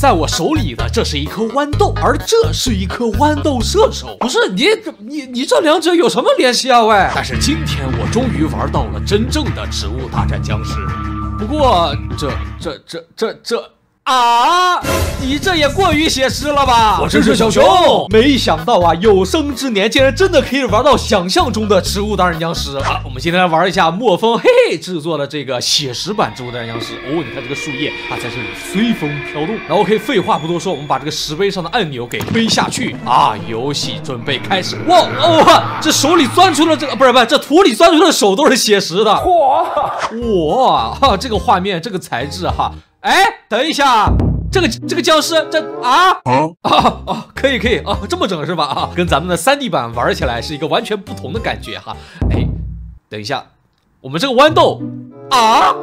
在我手里的这是一颗豌豆，而这是一颗豌豆射手。不是你你你这两者有什么联系啊？喂！但是今天我终于玩到了真正的植物大战僵尸。不过这这这这这。啊！你这也过于写实了吧！我真是小熊，没想到啊，有生之年竟然真的可以玩到想象中的植物大战僵尸啊！我们今天来玩一下墨风嘿嘿制作的这个写实版植物大战僵尸。哦，你看这个树叶啊，在这里随风飘动。然后可以废话不多说，我们把这个石碑上的按钮给推下去啊！游戏准备开始。哇哦，这手里钻出了这个不是不是，这土里钻出的手都是写实的。哇！哇哈，这个画面，这个材质哈。哎，等一下，这个这个僵尸，这啊啊啊，可以可以啊，这么整是吧？啊，跟咱们的三 D 版玩起来是一个完全不同的感觉哈。哎，等一下，我们这个豌豆啊。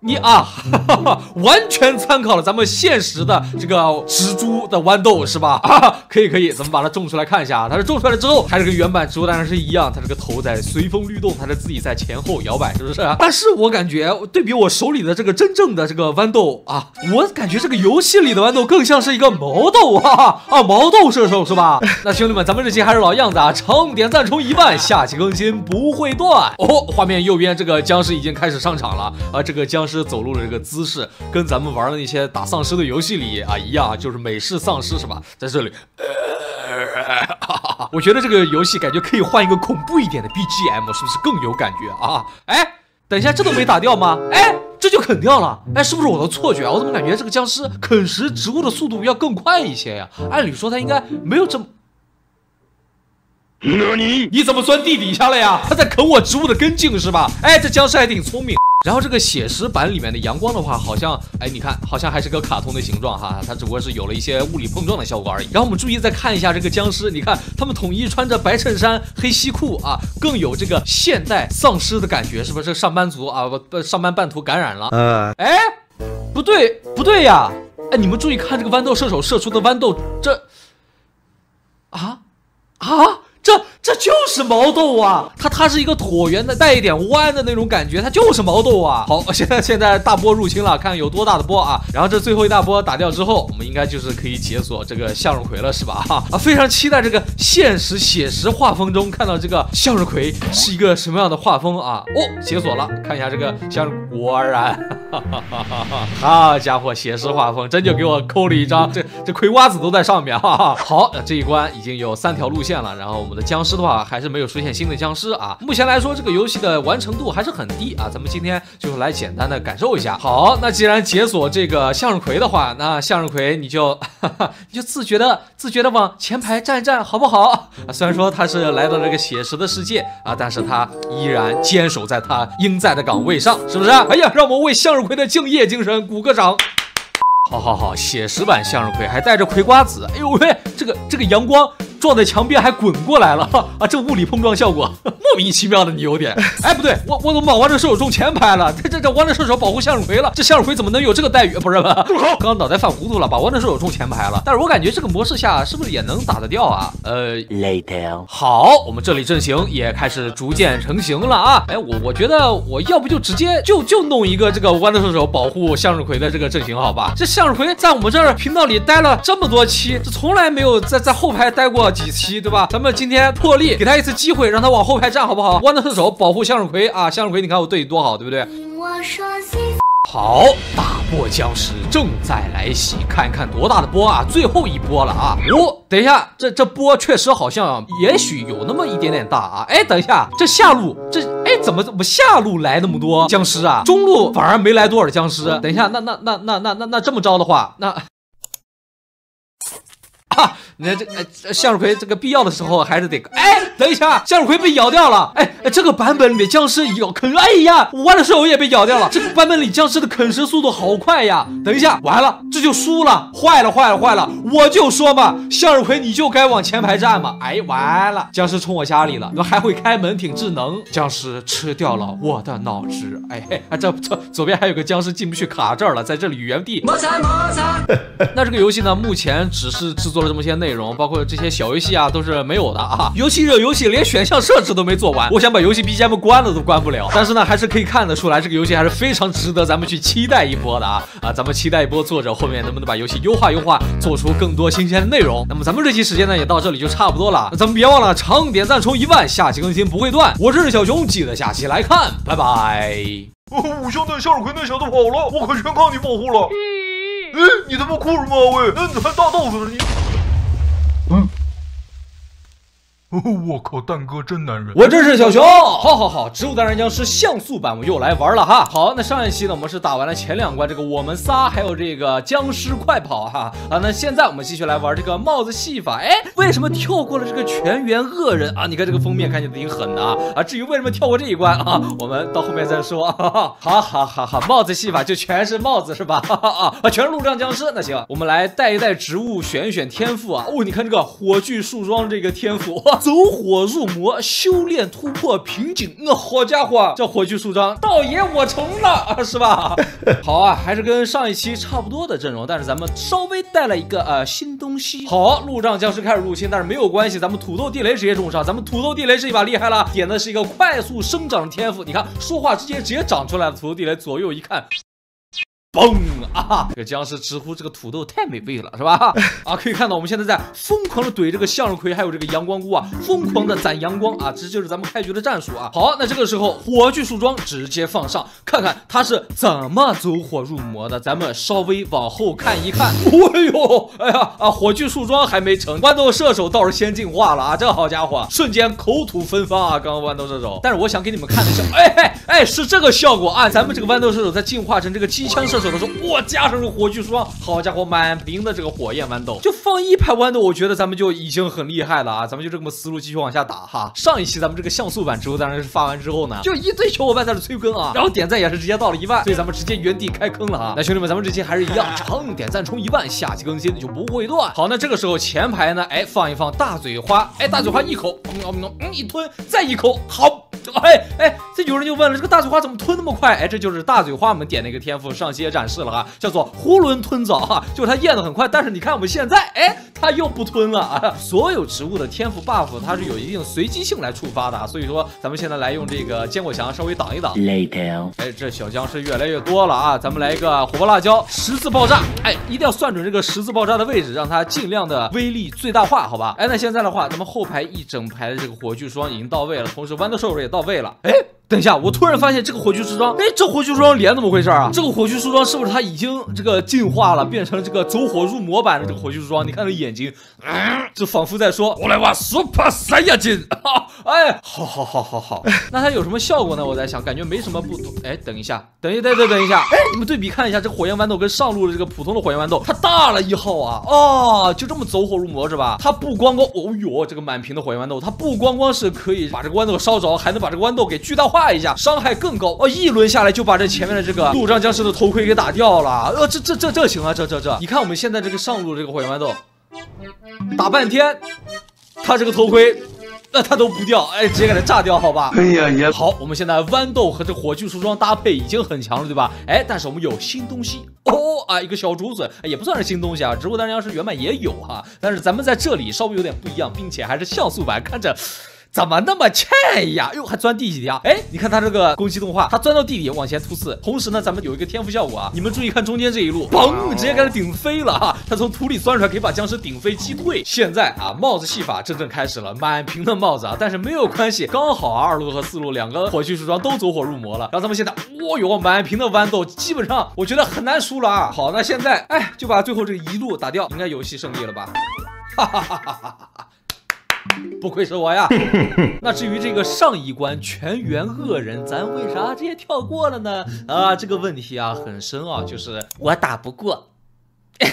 你啊哈哈，完全参考了咱们现实的这个植株的豌豆是吧？啊，可以可以，咱们把它种出来看一下啊。它是种出来了之后，还是跟原版植物大战是一样，它这个头在随风律动，它是自己在前后摇摆，是不是？但是我感觉对比我手里的这个真正的这个豌豆啊，我感觉这个游戏里的豌豆更像是一个毛豆啊啊，毛豆射手是吧？那兄弟们，咱们这期还是老样子啊，长点赞冲一万，下期更新不会断哦。画面右边这个僵尸已经开始上场了啊，这个僵。尸走路的这个姿势，跟咱们玩的那些打丧尸的游戏里啊一样，就是美式丧尸是吧？在这里，我觉得这个游戏感觉可以换一个恐怖一点的 BGM，是不是更有感觉啊？哎，等一下，这都没打掉吗？哎，这就啃掉了。哎，是不是我的错觉啊？我怎么感觉这个僵尸啃食植物的速度要更快一些呀？按理说它应该没有这么……你你怎么钻地底下了呀？它在啃我植物的根茎是吧？哎，这僵尸还挺聪明。然后这个写实版里面的阳光的话，好像，哎，你看，好像还是个卡通的形状哈，它只不过是有了一些物理碰撞的效果而已。然后我们注意再看一下这个僵尸，你看他们统一穿着白衬衫、黑西裤啊，更有这个现代丧尸的感觉，是不是？上班族啊，不不，上班半途感染了。嗯，哎，不对，不对呀，哎，你们注意看这个豌豆射手射出的豌豆，这，啊，啊。这这就是毛豆啊，它它是一个椭圆的，带一点弯的那种感觉，它就是毛豆啊。好，现 在现在大波入侵了，看有多大的波啊。然后这最后一大波打掉之后，我们应该就是可以解锁这个向日葵了，是吧？哈 啊，非常期待这个现实写实画风中看到这个向日葵是一个什么样的画风啊？哦，解锁了，看一下这个向日葵，果然，哈哈哈哈好家伙，写实画风真就给我抠了一张，这这葵瓜子都在上面，哈哈。好，这一关已经有三条路线了，然后我们的。僵尸尸的话还是没有出现新的僵尸啊。目前来说，这个游戏的完成度还是很低啊。咱们今天就来简单的感受一下。好，那既然解锁这个向日葵的话，那向日葵你就哈哈 你就自觉的自觉的往前排站站，好不好？啊，虽然说他是来到这个写实的世界啊，但是他依然坚守在他应在的岗位上，是不是？哎呀，让我们为向日葵的敬业精神鼓个掌。好好好，写实版向日葵还带着葵瓜子，哎呦喂，这个这个阳光。撞在墙边还滚过来了 啊！这物理碰撞效果 莫名其妙的，你有点 哎不对，我我怎么把弯的射手中前排了？这这这弯的射手保护向日葵了，这向日葵怎么能有这个待遇？不是吧？住口！刚刚脑袋犯糊涂了，把弯的射手中前排了。但是我感觉这个模式下是不是也能打得掉啊？呃，later。好，我们这里阵型也开始逐渐成型了啊！哎，我我觉得我要不就直接就就弄一个这个弯的射手保护向日葵的这个阵型好吧？这向日葵在我们这儿频道里待了这么多期，这从来没有在在后排待过。几期对吧？咱们今天破例给他一次机会，让他往后排站，好不好？弯的手保护向日葵啊！向日葵，你看我对你多好，对不对？好，大波僵尸正在来袭，看一看多大的波啊！最后一波了啊！哦，等一下，这这波确实好像也许有那么一点点大啊！哎，等一下，这下路这哎怎么怎么下路来那么多僵尸啊？中路反而没来多少僵尸。等一下，那那那那那那那这么着的话，那。你看这呃向日葵这个必要的时候还是得哎，等一下，向日葵被咬掉了。哎，这个版本里面僵尸咬啃，哎呀，我的手也被咬掉了。这个版本里僵尸的啃食速度好快呀！等一下，完了，这就输了，坏了，坏了，坏了！我就说嘛，向日葵你就该往前排站嘛。哎，完了，僵尸冲我家里了，怎么还会开门？挺智能。僵尸吃掉了我的脑子。哎嘿，这这左边还有个僵尸进不去，卡这儿了，在这里原地摩擦摩擦。那这个游戏呢，目前只是制作了。了这么些内容，包括这些小游戏啊，都是没有的啊。游戏热游戏，连选项设置都没做完，我想把游戏 BGM 关了都关不了。但是呢，还是可以看得出来，这个游戏还是非常值得咱们去期待一波的啊啊！咱们期待一波作者后面能不能把游戏优化优化，做出更多新鲜的内容。那么咱们这期时间呢，也到这里就差不多了。那咱们别忘了长点赞冲一万，下期更新不会断。我是小熊，记得下期来看，拜拜。哦五兄弟，向日葵那小子跑了，我可全靠你保护了。哎，你他妈哭什么啊喂？那你还大豆子呢你？哦 我靠，蛋哥真男人！我这是小熊，好好好，植物大战僵尸像素版我又来玩了哈。好，那上一期呢，我们是打完了前两关，这个我们仨还有这个僵尸快跑哈啊。那现在我们继续来玩这个帽子戏法。哎，为什么跳过了这个全员恶人啊？你看这个封面看起来挺狠的啊啊。至于为什么跳过这一关啊，我们到后面再说。好好好好，帽子戏法就全是帽子是吧？啊 啊，全是路障僵尸。那行，我们来带一带植物，选一选天赋啊。哦，你看这个火炬树桩这个天赋。哇走火入魔，修炼突破瓶颈。那好家伙，这火炬树桩，道爷我成了啊，是吧？好啊，还是跟上一期差不多的阵容，但是咱们稍微带了一个呃新东西。好，路障僵尸开始入侵，但是没有关系，咱们土豆地雷直接种上。咱们土豆地雷这一把厉害了，点的是一个快速生长的天赋。你看，说话之间直接长出来了。土豆地雷左右一看。嘣啊！这个僵尸直呼这个土豆太美味了，是吧？啊，可以看到我们现在在疯狂的怼这个向日葵，还有这个阳光菇啊，疯狂的攒阳光啊，这就是咱们开局的战术啊。好，那这个时候火炬树桩直接放上，看看它是怎么走火入魔的。咱们稍微往后看一看。哎呦，哎呀啊！火炬树桩还没成，豌豆射手倒是先进化了啊！这好家伙，瞬间口吐芬芳啊！刚刚豌豆射手，但是我想给你们看的是，哎哎哎，是这个效果啊！咱们这个豌豆射手在进化成这个机枪射手。的时候，哇，加上这个火炬树桩，好家伙，满屏的这个火焰豌豆，就放一排豌豆，我觉得咱们就已经很厉害了啊！咱们就这么思路继续往下打哈。上一期咱们这个像素版植物当然是发完之后呢，就一堆小伙伴在这催更啊，然后点赞也是直接到了一万，所以咱们直接原地开坑了啊！那兄弟们，咱们这期还是一样，长点赞冲一万，下期更新就不会断。好，那这个时候前排呢，哎，放一放大嘴花，哎，大嘴花一口，嗯嗯，一吞，再一口，好。哎哎，这有人就问了，这个大嘴花怎么吞那么快？哎，这就是大嘴花们点的一个天赋，上期也展示了哈，叫做囫囵吞枣哈，就是它咽的很快。但是你看我们现在，哎，它又不吞了啊。所有植物的天赋 buff 它是有一定随机性来触发的啊，所以说咱们现在来用这个坚果墙稍微挡一挡。Later，哎，这小僵尸越来越多了啊，咱们来一个火爆辣椒十字爆炸，哎，一定要算准这个十字爆炸的位置，让它尽量的威力最大化，好吧？哎，那现在的话，咱们后排一整排的这个火炬霜已经到位了，同时豌豆射手也到。到位了，哎。等一下，我突然发现这个火炬树桩，哎，这火炬树桩脸怎么回事啊？这个火炬树桩是不是它已经这个进化了，变成了这个走火入魔版的这个火炬树桩？你看这眼睛，嗯，这仿佛在说，我来玩 Super 赛亚金，哎，好好好好好，那它有什么效果呢？我在想，感觉没什么不同。哎，等一下，等一等等等一下，哎，你们对比看一下，这火焰豌豆跟上路的这个普通的火焰豌豆，它大了一号啊，哦，就这么走火入魔是吧？它不光光，哦哟，这个满屏的火焰豌豆，它不光光是可以把这个豌豆烧着，还能把这个豌豆给巨大化一下，伤害。更高哦！一轮下来就把这前面的这个路障僵尸的头盔给打掉了。呃，这这这这行啊！这这这，你看我们现在这个上路这个火焰豌豆，打半天，他这个头盔，那他都不掉，哎，直接给他炸掉，好吧？哎呀也好，我们现在豌豆和这火炬树桩搭配已经很强了，对吧？哎，但是我们有新东西哦啊，一个小竹笋，也不算是新东西啊，植物大战僵尸原版也有哈，但是咱们在这里稍微有点不一样，并且还是像素版，看着。怎么那么欠呀？哟，还钻地底下？哎，你看他这个攻击动画，他钻到地底往前突刺。同时呢，咱们有一个天赋效果啊，你们注意看中间这一路，嘣，直接给他顶飞了哈。他从土里钻出来，可以把僵尸顶飞击退。现在啊，帽子戏法真正开始了，满屏的帽子啊，但是没有关系，刚好啊，二路和四路两个火炬树桩都走火入魔了。然后咱们现在，哦哟，满屏的豌豆，基本上我觉得很难输了啊。好，那现在，哎，就把最后这个一路打掉，应该游戏胜利了吧？哈哈哈哈哈哈。不愧是我呀！那至于这个上一关全员恶人，咱为啥直接跳过了呢？啊，这个问题啊很深啊，就是我打不过。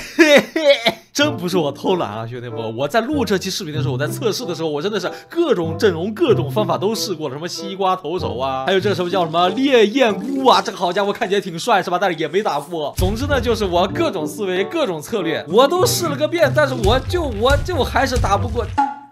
真不是我偷懒啊，兄弟们！我在录这期视频的时候，我在测试的时候，我真的是各种阵容、各种方法都试过了，什么西瓜投手啊，还有这个什么叫什么烈焰菇啊，这个好家伙看起来挺帅是吧？但是也没打过。总之呢，就是我各种思维、各种策略我都试了个遍，但是我就我就还是打不过。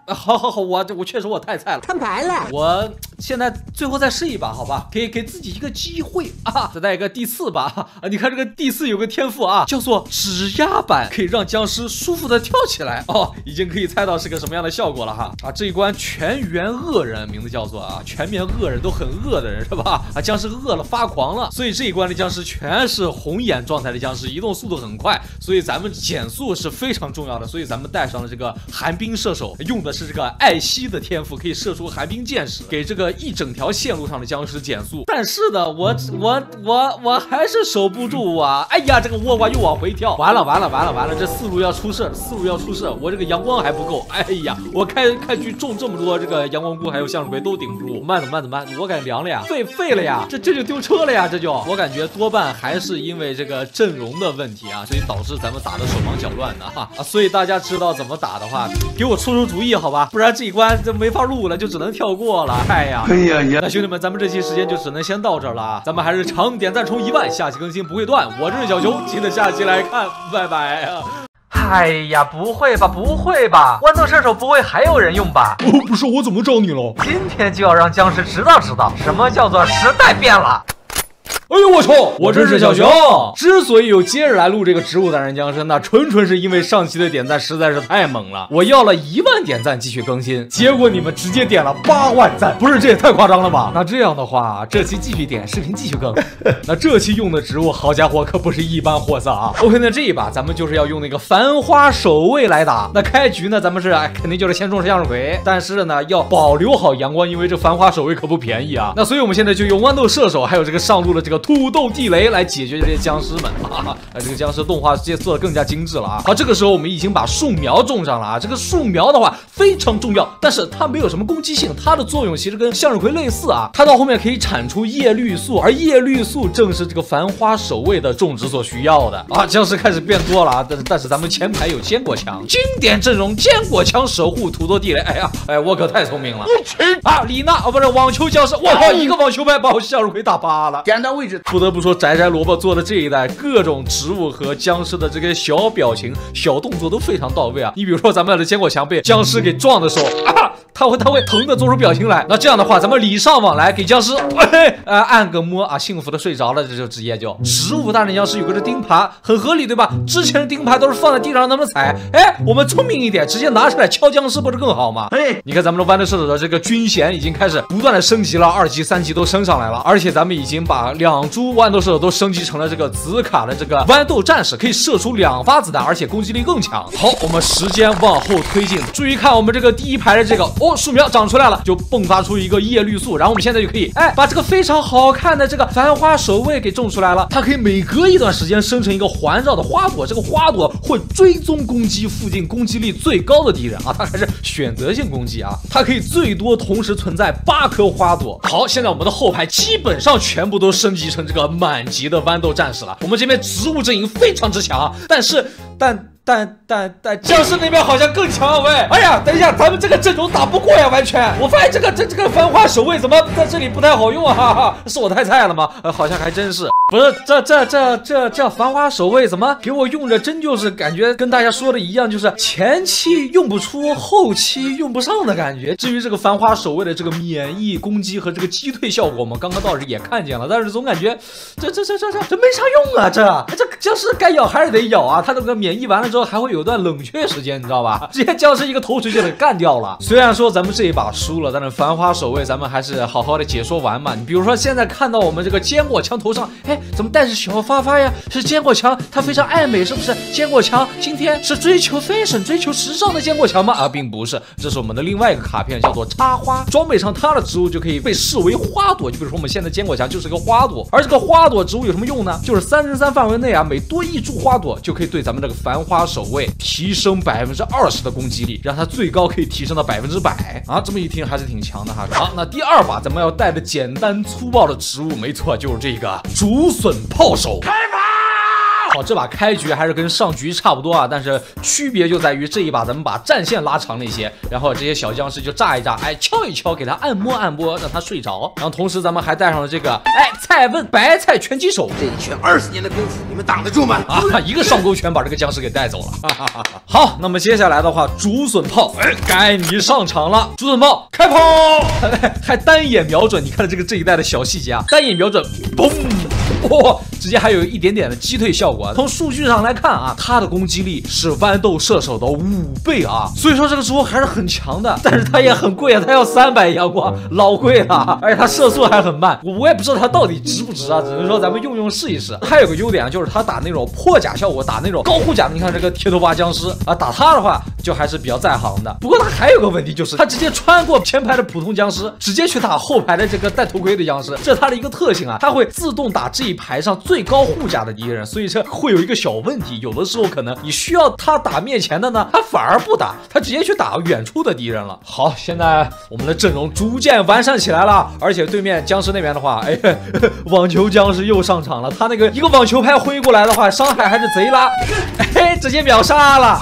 好好好，我我确实我太菜了，摊牌了。我现在最后再试一把，好吧？给给自己一个机会啊！再带一个第四把啊！你看这个第四有个天赋啊，叫做指压板，可以让僵尸舒服的跳起来哦。已经可以猜到是个什么样的效果了哈！啊，这一关全员恶人，名字叫做啊，全面恶人都很恶的人是吧？啊，僵尸饿了发狂了，所以这一关的僵尸全是红眼状态的僵尸，移动速度很快，所以咱们减速是非常重要的。所以咱们带上了这个寒冰射手，用的是这个艾希的天赋，可以射出寒冰箭矢，给这个一整条线路上的僵尸减速。但是呢，我我我我还是守不住啊！哎呀，这个倭瓜又往回跳，完了完了完了完了，这四路要出事，四路要出事，我这个阳光还不够。哎呀，我开开局种这么多这个阳光菇还有向日葵都顶不住，慢怎么办怎么办？我感觉凉了呀，废废了呀，这这就丢车了呀，这就我感觉多半还是因为这个阵容的问题啊，所以导致咱们打的手忙脚乱的哈啊！所以大家知道怎么打的话，给我出出主意好吧，不然这一关就没法录了，就只能跳过了。哎呀，哎呀呀！那兄弟们，咱们这期时间就只能先到这儿了，咱们还是长点赞冲一万，下期更新不会断。我这是小熊，记得下期来看，拜拜啊！哎呀，不会吧，不会吧，豌豆射手不会还有人用吧？哦，不是我怎么找你了？今天就要让僵尸知道知道什么叫做时代变了。哎呦我操！我真是小熊。之所以有接着来录这个植物大战僵尸，那纯纯是因为上期的点赞实在是太猛了。我要了一万点赞继续更新，结果你们直接点了八万赞，不是这也太夸张了吧？那这样的话，这期继续点视频继续更。那这期用的植物，好家伙，可不是一般货色啊。OK，那这一把咱们就是要用那个繁花守卫来打。那开局呢，咱们是哎肯定就是先中向日葵，但是呢要保留好阳光，因为这繁花守卫可不便宜啊。那所以我们现在就用豌豆射手，还有这个上路的这个。土豆地雷来解决这些僵尸们啊！那，这个僵尸动画直接做的更加精致了啊！好，这个时候我们已经把树苗种上了啊！这个树苗的话非常重要，但是它没有什么攻击性，它的作用其实跟向日葵类似啊！它到后面可以产出叶绿素，而叶绿素正是这个繁花守卫的种植所需要的啊！僵尸开始变多了啊！但是但是咱们前排有坚果墙，经典阵容，坚果墙守护土豆地雷！哎呀，哎，我可太聪明了！啊，李娜啊，不是网球僵尸，我靠，一个网球拍把我向日葵打趴了，点到不得不说，宅宅萝卜做的这一代各种植物和僵尸的这个小表情、小动作都非常到位啊！你比如说，咱们的坚果墙被僵尸给撞的时候啊。他会他会疼的做出表情来，那这样的话，咱们礼尚往来，给僵尸呃按个摩啊，幸福的睡着了，这就直接就植物大战僵尸有个这钉耙，很合理对吧？之前的钉耙都是放在地上让他们踩，哎，我们聪明一点，直接拿出来敲僵尸不是更好吗？哎，你看咱们的豌豆射手的这个军衔已经开始不断的升级了，二级、三级都升上来了，而且咱们已经把两株豌豆射手都升级成了这个紫卡的这个豌豆战士，可以射出两发子弹，而且攻击力更强。好，我们时间往后推进，注意看我们这个第一排的这个。哦，树苗长出来了，就迸发出一个叶绿素，然后我们现在就可以，哎，把这个非常好看的这个繁花守卫给种出来了。它可以每隔一段时间生成一个环绕的花朵，这个花朵会追踪攻击附近攻击力最高的敌人啊，它还是选择性攻击啊，它可以最多同时存在八颗花朵。好，现在我们的后排基本上全部都升级成这个满级的豌豆战士了。我们这边植物阵营非常之强啊，但是，但。但但但僵尸那边好像更强喂！哎呀，等一下，咱们这个阵容打不过呀，完全！我发现这个这这个繁花守卫怎么在这里不太好用啊？哈哈，是我太菜了吗？呃，好像还真是。不是这这这这这繁花守卫怎么给我用着？真就是感觉跟大家说的一样，就是前期用不出，后期用不上的感觉。至于这个繁花守卫的这个免疫攻击和这个击退效果，我们刚刚倒是也看见了，但是总感觉这这这这这这没啥用啊！这这僵尸该咬还是得咬啊！他这个免疫完了之后还会有段冷却时间，你知道吧？直接僵尸一个头锤就给干掉了。虽然说咱们这一把输了，但是繁花守卫咱们还是好好的解说完嘛。你比如说现在看到我们这个坚果枪头上，哎。怎么带着小发发呀？是坚果墙，它非常爱美，是不是？坚果墙今天是追求 fashion、追求时尚的坚果墙吗？啊，并不是，这是我们的另外一个卡片，叫做插花。装备上它的植物就可以被视为花朵。就比如说我们现在坚果墙就是个花朵，而这个花朵植物有什么用呢？就是三乘三范围内啊，每多一株花朵就可以对咱们这个繁花守卫提升百分之二十的攻击力，让他最高可以提升到百分之百啊！这么一听还是挺强的哈。好，那第二把咱们要带的简单粗暴的植物，没错，就是这个竹。笋炮手开跑！好，这把开局还是跟上局差不多啊，但是区别就在于这一把咱们把战线拉长了一些，然后这些小僵尸就炸一炸，哎，敲一敲，给他按摩按摩，让他睡着。然后同时咱们还带上了这个，哎，菜问白菜拳击手，这一拳二十年的功夫，你们挡得住吗？啊，一个上勾拳把这个僵尸给带走了。好，那么接下来的话，竹笋炮，哎，该你上场了。竹笋炮开炮，还单眼瞄准，你看这个这一代的小细节啊，单眼瞄准，嘣。哇，直接还有一点点的击退效果。从数据上来看啊，它的攻击力是豌豆射手的五倍啊，所以说这个植物还是很强的。但是它也很贵啊，它要三百阳光，老贵了，而且它射速还很慢。我也不知道它到底值不值啊，只能说咱们用用试一试。还有个优点啊，就是它打那种破甲效果，打那种高护甲，你看这个铁头发僵尸啊，打它的话就还是比较在行的。不过它还有个问题，就是它直接穿过前排的普通僵尸，直接去打后排的这个戴头盔的僵尸，这是它的一个特性啊，它会自动打这一。排上最高护甲的敌人，所以这会有一个小问题，有的时候可能你需要他打面前的呢，他反而不打，他直接去打远处的敌人了。好，现在我们的阵容逐渐完善起来了，而且对面僵尸那边的话，哎，网球僵尸又上场了，他那个一个网球拍挥过来的话，伤害还是贼拉，哎，直接秒杀了。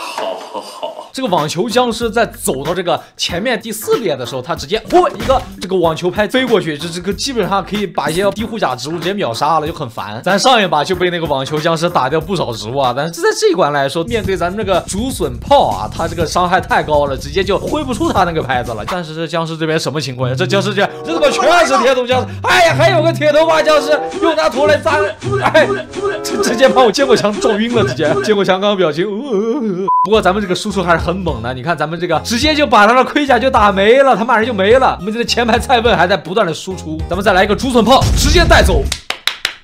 这个网球僵尸在走到这个前面第四列的时候，他直接嚯一个这个网球拍飞过去，这这个基本上可以把一些低护甲植物直接秒杀了，就很烦。咱上一把就被那个网球僵尸打掉不少植物啊，但是在这一关来说，面对咱们这个竹笋炮啊，他这个伤害太高了，直接就挥不出他那个拍子了。但是这僵尸这边什么情况呀？这僵尸这这怎么全是铁头僵尸？哎呀，还有个铁头发僵尸用他头来砸，哎，直接把我坚果枪撞晕了，直接坚果枪刚刚表情。呃呃呃不过咱们这个输出还是。很猛的，你看咱们这个直接就把他的盔甲就打没了，他马上就没了。我们这个前排菜问还在不断的输出，咱们再来一个竹笋炮，直接带走。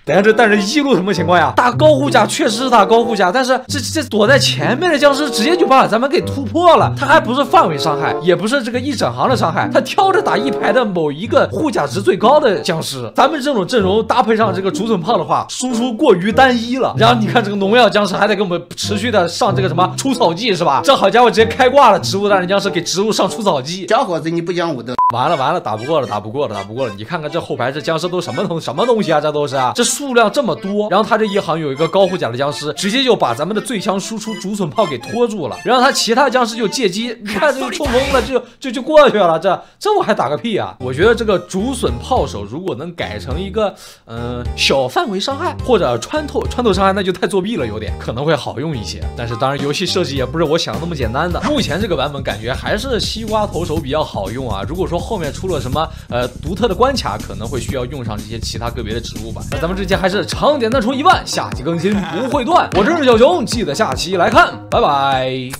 等下这弹人一路什么情况呀？打高护甲确实是打高护甲，但是这这躲在前面的僵尸直接就把咱们给突破了。他还不是范围伤害，也不是这个一整行的伤害，他挑着打一排的某一个护甲值最高的僵尸。咱们这种阵容搭配上这个竹笋炮的话，输出过于单一了。然后你看这个农药僵尸还得给我们持续的上这个什么除草剂是吧？这好家伙直接开挂了，植物大战僵尸给植物上除草剂。小伙子你不讲武德。完了完了，打不过了，打不过了，打不过了！你看看这后排这僵尸都什么东什么东西啊？这都是啊，这数量这么多，然后他这一行有一个高护甲的僵尸，直接就把咱们的最强输出竹笋炮给拖住了。然后他其他僵尸就借机，你看这就冲锋了，就 就就过去了。这这我还打个屁啊！我觉得这个竹笋炮手如果能改成一个嗯小范围伤害或者穿透穿透伤害，那就太作弊了，有点可能会好用一些。但是当然游戏设计也不是我想的那么简单的。目前这个版本感觉还是西瓜投手比较好用啊。如果说后面出了什么呃独特的关卡，可能会需要用上这些其他个别的植物吧。那咱们这期还是长点赞冲一万，下期更新不会断。我是小熊，记得下期来看，拜拜。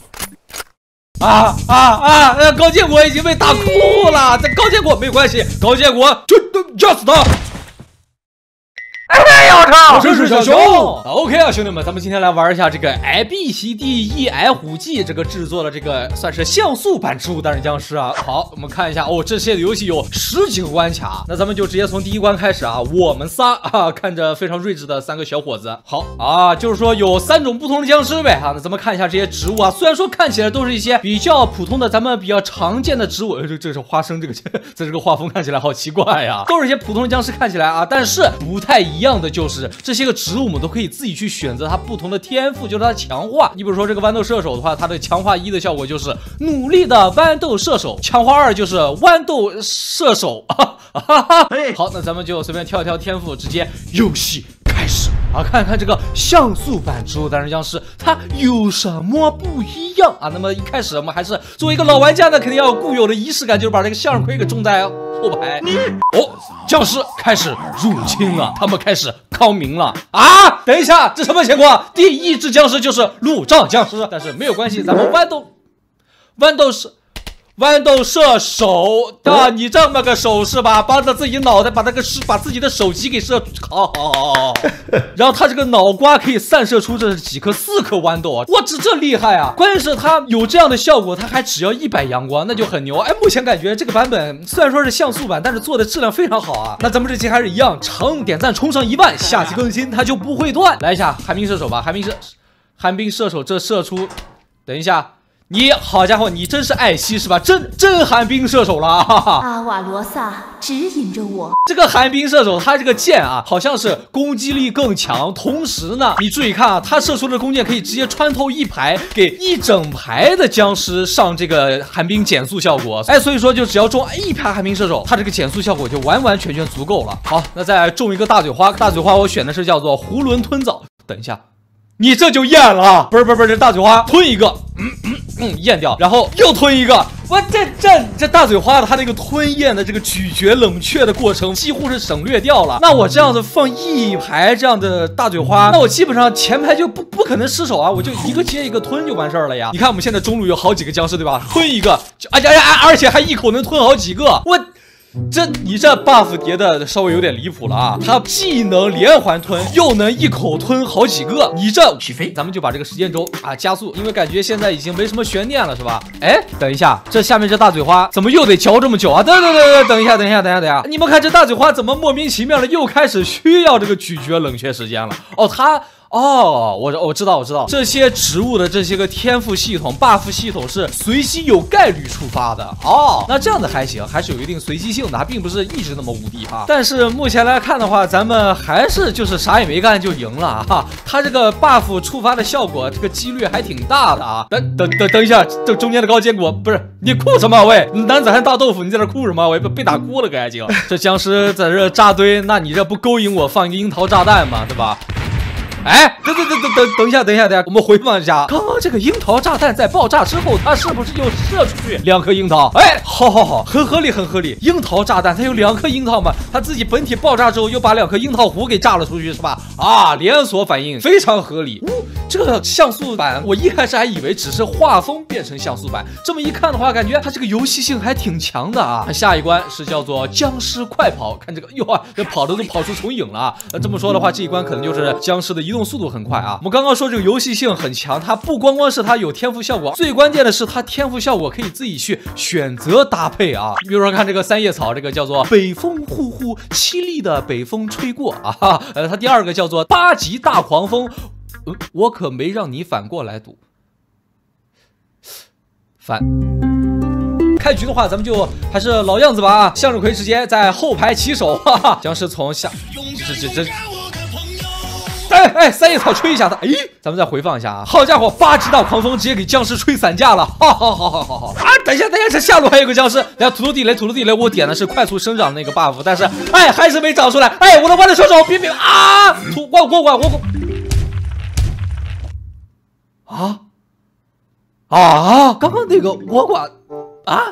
啊啊啊！高建国已经被打哭了，这高建国没关系，高建国就就死他。哎，要唱，我是小熊。OK 啊，兄弟们，咱们今天来玩一下这个 I B C D E F G 这个制作的这个算是像素版《植物大战僵尸》啊。好，我们看一下哦，这些游戏有十几个关卡，那咱们就直接从第一关开始啊。我们仨啊，看着非常睿智的三个小伙子。好啊，就是说有三种不同的僵尸呗啊。那咱们看一下这些植物啊，虽然说看起来都是一些比较普通的，咱们比较常见的植物。这这是花生，这个 这这个画风看起来好奇怪呀，都是一些普通的僵尸看起来啊，但是不太。一样的就是这些个植物，我们都可以自己去选择它不同的天赋，就是它强化。你比如说这个豌豆射手的话，它的强化一的效果就是努力的豌豆射手，强化二就是豌豆射手。好，那咱们就随便挑一挑天赋，直接游戏开始啊！看看这个像素版植物大战僵尸，它有什么不一样啊？那么一开始我们还是作为一个老玩家呢，肯定要有固有的仪式感，就是把这个向日葵给种在。后排哦，僵尸开始入侵了，他们开始康明了啊！等一下，这什么情况？第一只僵尸就是路障僵尸，但是没有关系，咱们豌豆，豌豆是。豌豆射手啊，你这么个手势吧，帮着自己脑袋把那个是把自己的手机给射，好好好好，然后他这个脑瓜可以散射出这几颗四颗豌豆啊，我，这这厉害啊！关键是他有这样的效果，他还只要一百阳光，那就很牛。哎，目前感觉这个版本虽然说是像素版，但是做的质量非常好啊。那咱们这期还是一样，长点赞冲上一万，下期更新它就不会断。来一下寒冰射手吧，寒冰射，寒冰射手这射出，等一下。你好家伙，你真是艾希是吧？真真寒冰射手了，哈哈！阿瓦罗萨指引着我。这个寒冰射手，他这个箭啊，好像是攻击力更强，同时呢，你注意看啊，他射出的弓箭可以直接穿透一排，给一整排的僵尸上这个寒冰减速效果。哎，所以说就只要中一排寒冰射手，他这个减速效果就完完全全足够了。好，那再中一个大嘴花，大嘴花我选的是叫做囫囵吞枣。等一下。你这就咽了，不是不是不是，这大嘴花吞一个，嗯嗯嗯，咽掉，然后又吞一个，我这这这大嘴花的它这个吞咽的这个咀嚼冷却的过程几乎是省略掉了。那我这样子放一排这样的大嘴花，那我基本上前排就不不可能失手啊，我就一个接一个吞就完事儿了呀。你看我们现在中路有好几个僵尸对吧？吞一个，哎呀呀，而且还一口能吞好几个，我。这你这 buff 叠的稍微有点离谱了啊！他既能连环吞，又能一口吞好几个，你这起飞，咱们就把这个时间轴啊加速，因为感觉现在已经没什么悬念了，是吧？哎，等一下，这下面这大嘴花怎么又得嚼这么久啊？等等等等，等一下，等一下，等一下，等一下，你们看这大嘴花怎么莫名其妙的又开始需要这个咀嚼冷却时间了？哦，它。哦，我我知道我知道，这些植物的这些个天赋系统、buff 系统是随机有概率触发的。哦，那这样子还行，还是有一定随机性的，它并不是一直那么无敌啊。但是目前来看的话，咱们还是就是啥也没干就赢了哈。它这个 buff 触发的效果，这个几率还挺大的啊。等等等等一下，这中间的高坚果不是你哭什么？喂，男子汉大豆腐，你在这哭什么？喂，被打哭了，赶紧。这僵尸在这扎堆，那你这不勾引我放一个樱桃炸弹吗？对吧？哎，等等等等等等一下，等一下，等一下，我们回放一下，刚刚这个樱桃炸弹在爆炸之后，它是不是又射出去两颗樱桃？哎，好好好，很合理，很合理。樱桃炸弹它有两颗樱桃嘛？它自己本体爆炸之后又把两颗樱桃核给炸了出去，是吧？啊，连锁反应非常合理。这个像素版，我一开始还以为只是画风变成像素版，这么一看的话，感觉它这个游戏性还挺强的啊。下一关是叫做僵尸快跑，看这个，哟，这跑的都跑出重影了。那这么说的话，这一关可能就是僵尸的移动速度很快啊。我们刚刚说这个游戏性很强，它不光光是它有天赋效果，最关键的是它天赋效果可以自己去选择搭配啊。比如说看这个三叶草，这个叫做北风呼呼，凄厉的北风吹过啊。呃，它第二个叫做八级大狂风。我可没让你反过来赌。反开局的话，咱们就还是老样子吧啊！向日葵直接在后排起手，哈哈！僵尸从下，这这这，哎，三叶草吹一下他，哎，咱们再回放一下啊！好家伙，八级大狂风直接给僵尸吹散架了，好好好好好好啊！等一下，等一下，这下路还有个僵尸，等下土豆地雷，土豆地雷，我点的是快速生长那个 buff，但是哎，还是没长出来，哎，我的弯的手手，别别啊！土我我我我。啊啊！刚刚那个我管啊，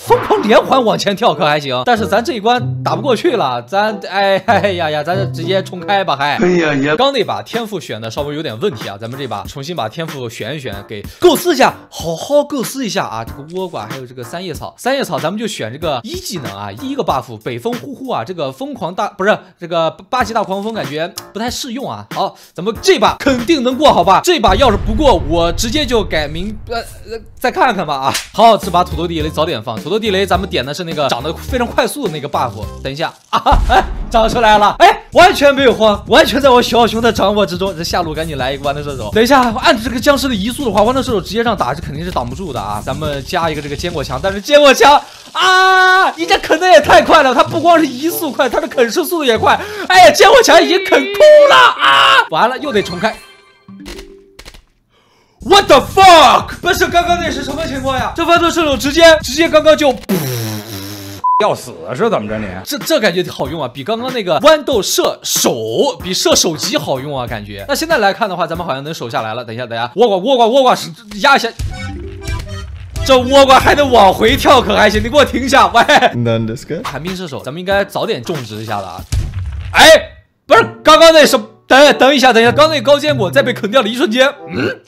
疯狂连环往前跳可还行，但是咱这一关打不过去了，咱哎哎呀呀，咱直接重开吧还。哎呀呀！刚那把天赋选的稍微有点问题啊，咱们这把重新把天赋选一选，给构思一下，好好构思一下啊。这个倭瓜还有这个三叶草，三叶草咱们就选这个一技能啊，第一个 buff 北风呼呼啊，这个疯狂大不是这个八级大狂风感觉不太适用啊。好，咱们这把肯定能过好吧？这把要是不过，我直接就改名呃呃再看看吧啊。好，这把土豆地雷早点放。土豆地雷，咱们点的是那个长得非常快速的那个 buff。等一下啊，哎，长出来了，哎，完全没有慌，完全在我小熊的掌握之中。这下路赶紧来一个豌豆射手。等一下，按照这个僵尸的移速的话，豌豆射手直接这样打，是肯定是挡不住的啊。咱们加一个这个坚果墙，但是坚果墙啊，你这啃的也太快了，它不光是移速快，它的啃食速度也快。哎呀，坚果墙已经啃哭了啊！完了，又得重开。What the fuck！不是刚刚那是什么情况呀？这豌豆射手直接直接刚刚就要死是怎么着你？这这感觉好用啊，比刚刚那个豌豆射手比射手机好用啊，感觉。那现在来看的话，咱们好像能守下来了。等一下，等一下，倭瓜倭瓜倭瓜压一下，这倭瓜还能往回跳，可还行？你给我停下！喂，寒冰射手，咱们应该早点种植一下的啊。哎，不是刚刚那什？等等一下，等一下，刚那高坚果在被啃掉的一瞬间，嗯。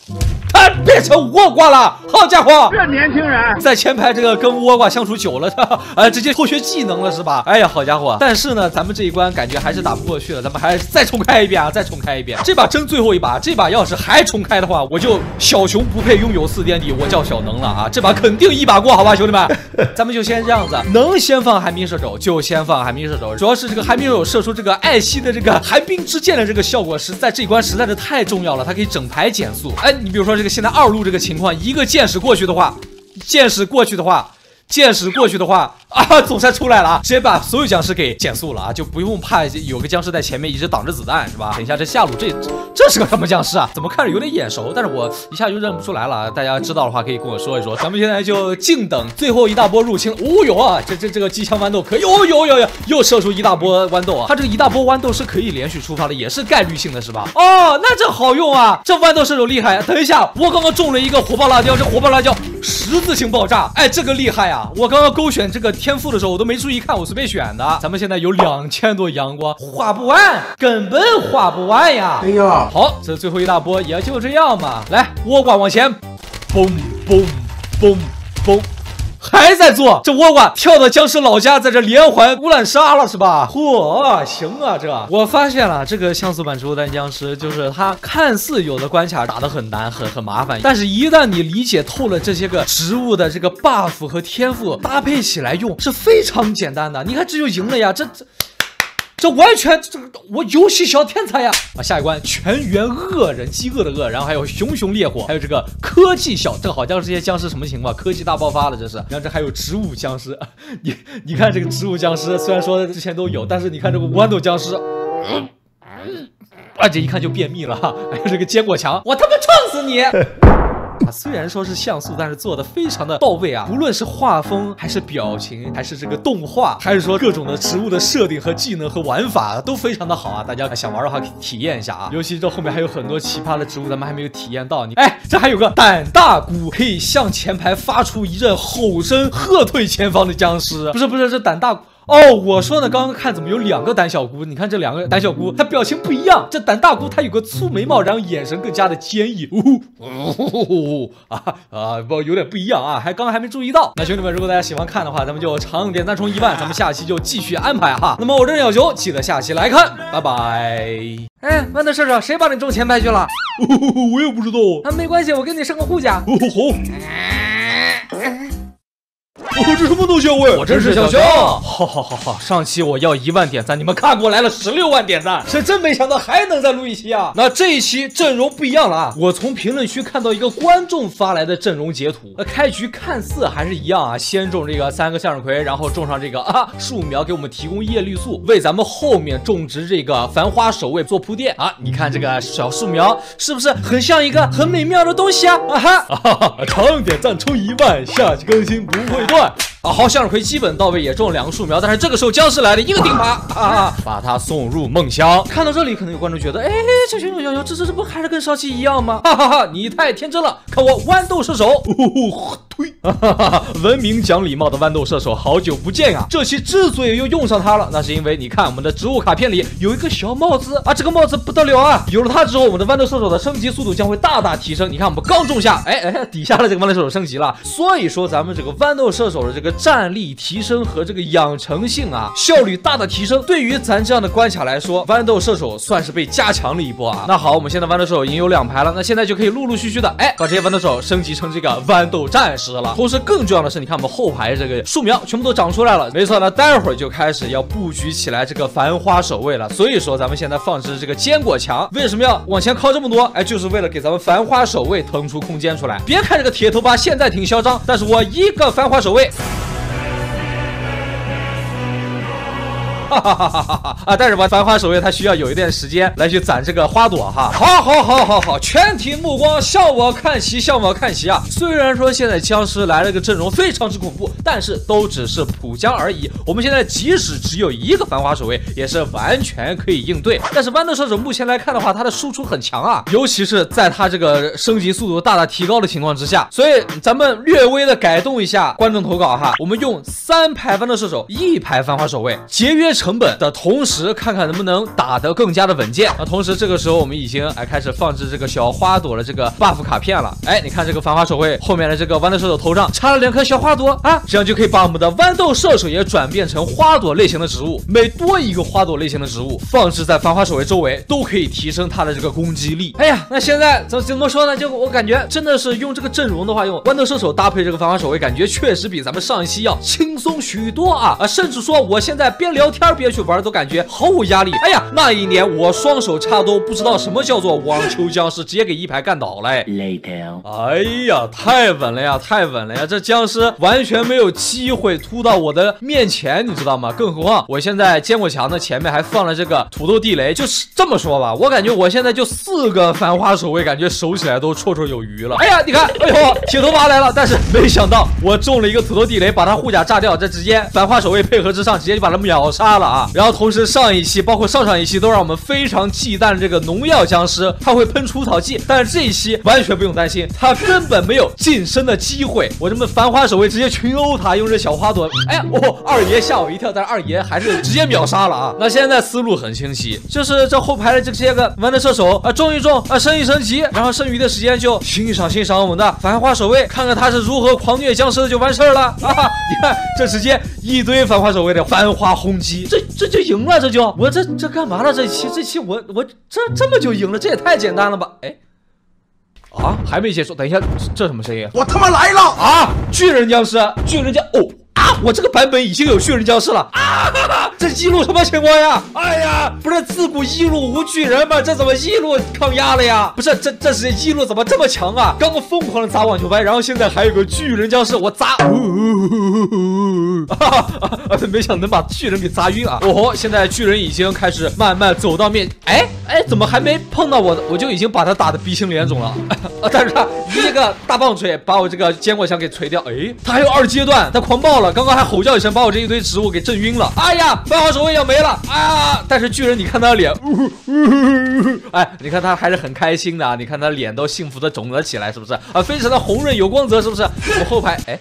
他变成倭瓜了，好家伙！这年轻人在前排这个跟倭瓜相处久了，他 呃直接偷学技能了是吧？哎呀，好家伙！但是呢，咱们这一关感觉还是打不过去了，咱们还是再重开一遍啊！再重开一遍，这把真最后一把，这把要是还重开的话，我就小熊不配拥有四垫底，我叫小能了啊！这把肯定一把过，好吧，兄弟们，咱们就先这样子，能先放寒冰射手就先放寒冰射手，主要是这个寒冰射手射出这个艾希的这个寒冰之剑的这个效果，实在这一关实在是太重要了，它可以整排减速。哎，你比如说这个。现在二路这个情况，一个箭矢过去的话，箭矢过去的话。箭矢过去的话啊，总算出来了！直接把所有僵尸给减速了啊，就不用怕有个僵尸在前面一直挡着子弹，是吧？等一下，这下路这这是个什么僵尸啊？怎么看着有点眼熟？但是我一下就认不出来了啊。大家知道的话可以跟我说一说。咱们现在就静等最后一大波入侵。哦哟啊，这这这个机枪豌豆可以，哦哟哟哟，又射出一大波豌豆啊！它这个一大波豌豆是可以连续出发的，也是概率性的，是吧？哦，那这好用啊！这豌豆射手厉害。等一下，我刚刚中了一个火爆辣椒，这火爆辣椒十字形爆炸，哎，这个厉害啊！我刚。刚勾选这个天赋的时候，我都没注意看，我随便选的。咱们现在有两千多阳光，花不完，根本花不完呀！哎呀，好，这最后一大波也就这样吧。来，倭瓜往前，嘣嘣嘣嘣。还在做这倭瓜跳到僵尸老家，在这连环污染杀了是吧？嚯，行啊！这我发现了，这个像素版植物大战僵尸，就是它看似有的关卡打得很难，很很麻烦，但是一旦你理解透了这些个植物的这个 buff 和天赋搭配起来用，是非常简单的。你看这就赢了呀！这这。这完全，这我游戏小天才呀！啊，下一关全员恶人，饥饿的饿，然后还有熊熊烈火，还有这个科技小，这好像这些僵尸什么情况？科技大爆发了，这是。然后这还有植物僵尸，你你看这个植物僵尸，虽然说之前都有，但是你看这个豌豆僵尸，啊，这一看就便秘了哈！还有这个坚果墙，我他妈撞死你！虽然说是像素，但是做的非常的到位啊！无论是画风，还是表情，还是这个动画，还是说各种的植物的设定和技能和玩法，都非常的好啊！大家想玩的话可以体验一下啊！尤其这后面还有很多奇葩的植物，咱们还没有体验到。你哎，这还有个胆大菇，可以向前排发出一阵吼声，喝退前方的僵尸。不是不是，这胆大。哦，我说呢，刚刚看怎么有两个胆小菇？你看这两个胆小菇，它表情不一样。这胆大菇它有个粗眉毛，然后眼神更加的坚毅。呜 啊啊，不有点不一样啊，还刚刚还没注意到。那兄弟们，如果大家喜欢看的话，咱们就长点赞冲一万，咱们下期就继续安排哈。那么我这是小熊，记得下期来看，拜拜。哎，豌豆射手，谁把你种前排去了？我也不知道。啊，没关系，我给你升个护甲。哦好。我这什么东西啊？喂，我真是小熊。好好好好，上期我要一万点赞，你们看过来了十六万点赞，是真没想到还能再录一期啊！那这一期阵容不一样了啊！我从评论区看到一个观众发来的阵容截图，那开局看似还是一样啊，先种这个三个向日葵，然后种上这个啊树苗，给我们提供叶绿素，为咱们后面种植这个繁花守卫做铺垫啊！你看这个小树苗是不是很像一个很美妙的东西啊？啊哈！长点赞冲一万，下期更新不会断。啊，好，向日葵基本到位，也种了两个树苗，但是这个时候僵尸来了，一个顶爬啊，把他送入梦乡。看到这里，可能有观众觉得，哎，这熊熊小熊，这这这不还是跟上期一样吗？哈哈哈，你太天真了，看我豌豆射手。推，文明讲礼貌的豌豆射手，好久不见啊！这期之所以又用上它了，那是因为你看我们的植物卡片里有一个小帽子啊，这个帽子不得了啊！有了它之后，我们的豌豆射手的升级速度将会大大提升。你看我们刚种下，哎哎，底下的这个豌豆射手升级了，所以说咱们这个豌豆射手的这个战力提升和这个养成性啊，效率大大提升。对于咱这样的关卡来说，豌豆射手算是被加强了一波啊。那好，我们现在豌豆射手已经有两排了，那现在就可以陆陆续续的哎，把这些豌豆射手升级成这个豌豆战士。了，同时更重要的是，你看我们后排这个树苗全部都长出来了。没错，那待会儿就开始要布局起来这个繁花守卫了。所以说，咱们现在放置这个坚果墙，为什么要往前靠这么多？哎，就是为了给咱们繁花守卫腾出空间出来。别看这个铁头八现在挺嚣张，但是我一个繁花守卫。啊！但是吧，繁花守卫他需要有一点时间来去攒这个花朵哈。好，好，好，好，好，全体目光向我看齐，向我看齐啊！虽然说现在僵尸来了个阵容非常之恐怖，但是都只是普僵而已。我们现在即使只有一个繁花守卫，也是完全可以应对。但是豌豆射手目前来看的话，它的输出很强啊，尤其是在它这个升级速度大大提高的情况之下。所以咱们略微的改动一下观众投稿哈，我们用三排豌豆射手，一排繁花守卫，节约。成本的同时，看看能不能打得更加的稳健。那同时，这个时候我们已经哎开始放置这个小花朵的这个 buff 卡片了。哎，你看这个繁花守卫后面的这个豌豆射手头上插了两颗小花朵啊，这样就可以把我们的豌豆射手也转变成花朵类型的植物。每多一个花朵类型的植物放置在繁花守卫周围，都可以提升它的这个攻击力。哎呀，那现在怎怎么说呢？就我感觉真的是用这个阵容的话，用豌豆射手搭配这个繁花守卫，感觉确实比咱们上一期要轻松许多啊啊！甚至说我现在边聊天。儿别去玩都感觉毫无压力。哎呀，那一年我双手插兜，不知道什么叫做网球僵尸，直接给一排干倒了。哎.哎呀，太稳了呀，太稳了呀！这僵尸完全没有机会突到我的面前，你知道吗？更何况我现在坚果墙的前面还放了这个土豆地雷，就是这么说吧，我感觉我现在就四个繁花守卫，感觉守起来都绰绰有余了。哎呀，你看，哎呦，铁头娃来了，但是没想到我中了一个土豆地雷，把他护甲炸掉，这直接繁花守卫配合之上，直接就把他秒杀了啊！然后同时上一期包括上上一期都让我们非常忌惮这个农药僵尸，它会喷除草剂，但是这一期完全不用担心，它根本没有近身的机会。我这么繁花守卫直接群殴他，用这小花朵，哎呀，哦，二爷吓我一跳，但是二爷还是直接秒杀了啊！那现在思路很清晰，就是这后排的这些个弯的射手啊，中一中啊，升一升级，然后剩余的时间就欣赏欣赏我们的繁花守卫，看看他是如何狂虐僵尸的就完事儿了啊！你看这直接一堆繁花守卫的繁花轰击，这这就赢了，这就我这这干嘛了？这期这期我我这这么就赢了，这也太简单了吧？哎。啊，还没结束，等一下，这这什么声音？我他妈来了！啊！巨人僵尸，巨人僵哦啊！我这个版本已经有巨人僵尸了啊！这一路什么情况呀？哎呀，不是自古一路无巨人吗？这怎么一路抗压了呀？不是，这这是一路怎么这么强啊？刚刚疯狂的砸网球拍，然后现在还有个巨人僵尸，我砸！啊！没想到能把巨人给砸晕啊！哦，现在巨人已经开始慢慢走到面，哎哎，怎么还没碰到我？我就已经把他打的鼻青脸肿了啊！但是他一个大棒槌把我这个坚果墙给锤掉，哎，他还有二阶段，他狂暴了，刚刚刚还吼叫一声，把我这一堆植物给震晕了。哎呀，繁花守卫要没了啊！但是巨人，你看他的脸，哎，你看他还是很开心的啊！你看他脸都幸福的肿了起来，是不是啊？非常的红润有光泽，是不是？我后排，哎。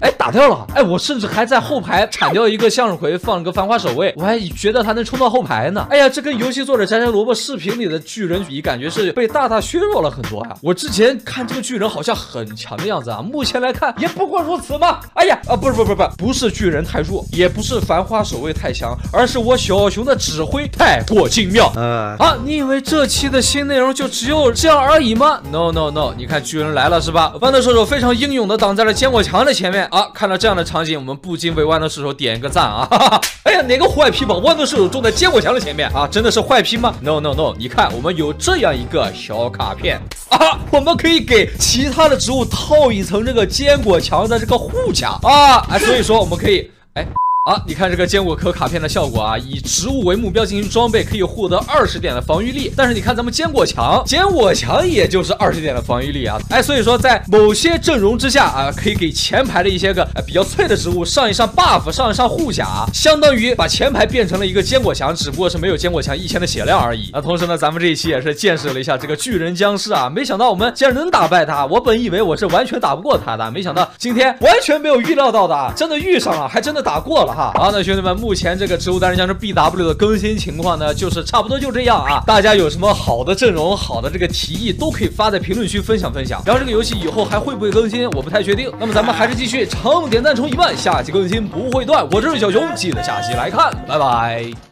哎，打掉了！哎，我甚至还在后排铲掉一个向日葵，放了个繁花守卫，我还觉得他能冲到后排呢。哎呀，这跟游戏作者摘摘萝卜视频里的巨人比，感觉是被大大削弱了很多呀。我之前看这个巨人好像很强的样子啊，目前来看也不过如此嘛。哎呀，啊，不是，不是，不是，不是巨人太弱，也不是繁花守卫太强，而是我小熊的指挥太过精妙。呃，啊，你以为这期的新内容就只有这样而已吗？No No No，你看巨人来了是吧？豌豆射手非常英勇的挡在了坚果墙的前面啊！看到这样的场景，我们不禁为豌豆射手点一个赞啊！哈哈，哎呀，哪个坏批把豌豆射手种在坚果墙的前面啊？真的是坏批吗？No No No，你看我们有这样一个小卡片啊，我们可以给其他的植物套一层这个坚果墙的这个护甲啊！哎，所以说我们可以哎。啊，你看这个坚果壳卡片的效果啊，以植物为目标进行装备，可以获得二十点的防御力。但是你看咱们坚果墙，坚果墙也就是二十点的防御力啊。哎，所以说在某些阵容之下啊，可以给前排的一些个呃比较脆的植物上一上 buff，上一上护甲，相当于把前排变成了一个坚果墙，只不过是没有坚果墙一千的血量而已。那同时呢，咱们这一期也是见识了一下这个巨人僵尸啊，没想到我们竟然能打败他。我本以为我是完全打不过他的，没想到今天完全没有预料到的，真的遇上了，还真的打过了哈。好，那兄弟们，目前这个植物大战僵尸 BW 的更新情况呢，就是差不多就这样啊。大家有什么好的阵容、好的这个提议，都可以发在评论区分享分享。然后这个游戏以后还会不会更新，我不太确定。那么咱们还是继续长点赞冲一万，下期更新不会断。我这是小熊，记得下期来看，拜拜。